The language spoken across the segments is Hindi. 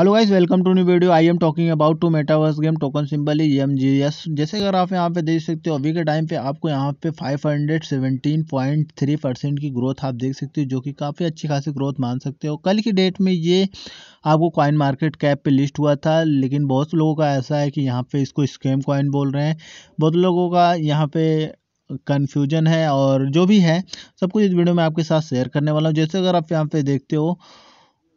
Hello guys welcome to new video I am talking about to metaverse game token symbol M G S जैसे अगर आप यहाँ पे देख सकते हो, अभी के टाइम पे आपको यहाँ पे 517.3 परसेंट की ग्रोथ आप देख सकते हो, जो कि काफ़ी अच्छी खासी ग्रोथ मान सकते हो। कल की डेट में ये आपको कॉइन मार्केट कैप पे लिस्ट हुआ था, लेकिन बहुत लोगों का ऐसा है कि यहाँ पे इसको स्कैम कॉइन बोल रहे हैं। बहुत लोगों का यहाँ पे कन्फ्यूज़न है और जो भी है, सब कुछ इस वीडियो में आपके साथ शेयर करने वाला हूँ। जैसे अगर आप यहाँ पे देखते हो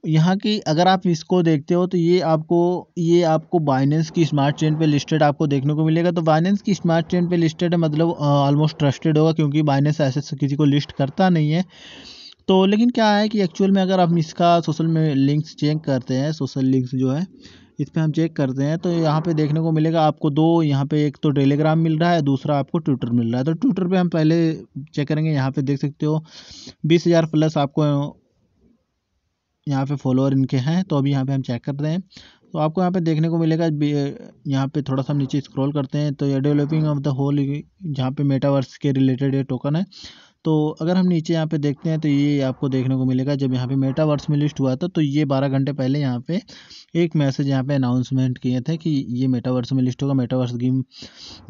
यहाँ की अगर आप इसको देखते हो तो ये आपको ये आपको बाइनेंस की स्मार्ट चेन पे लिस्टेड आपको देखने को मिलेगा। तो बाइनेंस की स्मार्ट चेन पे लिस्टेड है मतलब ऑलमोस्ट ट्रस्टेड होगा क्योंकि बाइनेंस ऐसे किसी को लिस्ट करता नहीं है। तो लेकिन क्या है कि एक्चुअल में अगर आप इसका सोशल में लिंक्स चेक करते हैं सोशल लिंक्स जो है, इस पर हम चेक करते हैं तो यहाँ पे देखने को मिलेगा आपको दो, यहाँ पे एक तो टेलीग्राम मिल रहा है, दूसरा आपको ट्विटर मिल रहा है। तो ट्विटर पे हम पहले चेक करेंगे, यहाँ पे देख सकते हो, बीस हज़ार प्लस आपको यहाँ पे फॉलोअर इनके हैं तो अभी यहाँ पे हम चेक कर रहे हैं। तो आपको यहाँ पे देखने को मिलेगा यहाँ पे थोड़ा सा हम नीचे स्क्रॉल करते हैं तो ये डेवलपिंग ऑफ़ द होल जहाँ पे मेटावर्स के रिलेटेड ये टोकन है। तो अगर हम नीचे यहाँ पे देखते हैं तो ये आपको देखने को मिलेगा, जब यहाँ पे मेटावर्स में लिस्ट हुआ था तो ये बारह घंटे पहले यहाँ पे एक मैसेज यहाँ पे अनाउंसमेंट किए थे कि ये मेटावर्स में लिस्ट होगा metaverse game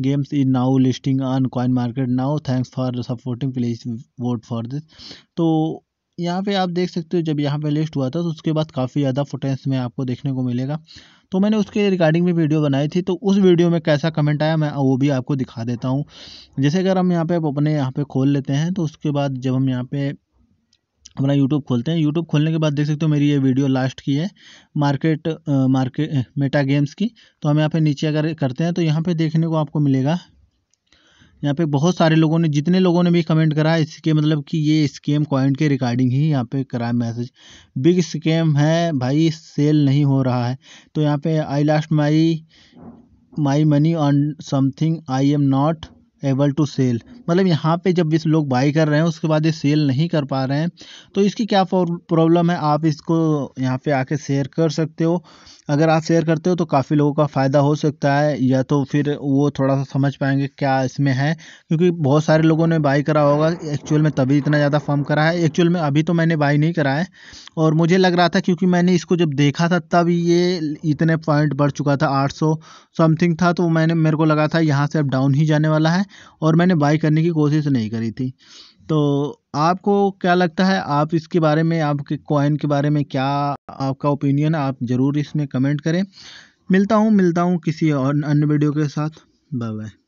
games is now listing on coin market now thanks for supporting please vote for this तो यहाँ पे आप देख सकते हो जब यहाँ पे लिस्ट हुआ था तो उसके बाद काफ़ी ज़्यादा फुटेंस में आपको देखने को मिलेगा। तो मैंने उसके रिगार्डिंग भी वीडियो बनाई थी तो उस वीडियो में कैसा कमेंट आया, मैं वो भी आपको दिखा देता हूँ। जैसे अगर हम यहाँ पे अपने यहाँ पे खोल लेते हैं तो उसके बाद जब हम यहाँ पे अपना यूट्यूब खोलते हैं यूट्यूब खोलने के बाद देख सकते हो मेरी ये वीडियो लास्ट की है मार्केट मार्केट मेटा गेम्स की। तो हम यहाँ पे नीचे अगर करते हैं तो यहाँ पे देखने को आपको मिलेगा। यहाँ पे बहुत सारे लोगों ने, जितने लोगों ने भी कमेंट करा, इसके मतलब कि ये स्कैम कॉइन के रिगार्डिंग ही यहाँ पे करा मैसेज बिग स्कैम है भाई सेल नहीं हो रहा है. तो यहाँ पे I lost my my money on something I am not able to sell मतलब यहाँ पे जब इस लोग बाई कर रहे हैं, उसके बाद ये सेल नहीं कर पा रहे हैं तो इसकी क्या प्रॉब्लम है? आप इसको यहाँ पे आके शेयर कर सकते हो। अगर आप शेयर करते हो तो काफ़ी लोगों का फ़ायदा हो सकता है। या तो फिर वो थोड़ा सा समझ पाएँगे क्या इसमें है। क्योंकि बहुत सारे लोगों ने बाई करा होगा। एक्चुअल में तभी इतना ज़्यादा फर्म करा है। एक्चुअल में अभी तो मैंने बाई नहीं करा है। और मुझे लग रहा था, क्योंकि मैंने इसको जब देखा था, तब ये इतने पॉइंट बढ़ चुका था, आठ सौ समथिंग था। तो मैंने, मेरे को लगा था, यहाँ से अब डाउन ही जाने वाला है। और मैंने बाई की कोशिश नहीं करी थी। तो आपको क्या लगता है, आप इसके बारे में, आपके कॉइन के बारे में क्या, आपका ओपिनियन आप ज़रूर इसमें कमेंट करें। मिलता हूँ मिलता हूँ किसी और अन्य वीडियो के साथ। Bye bye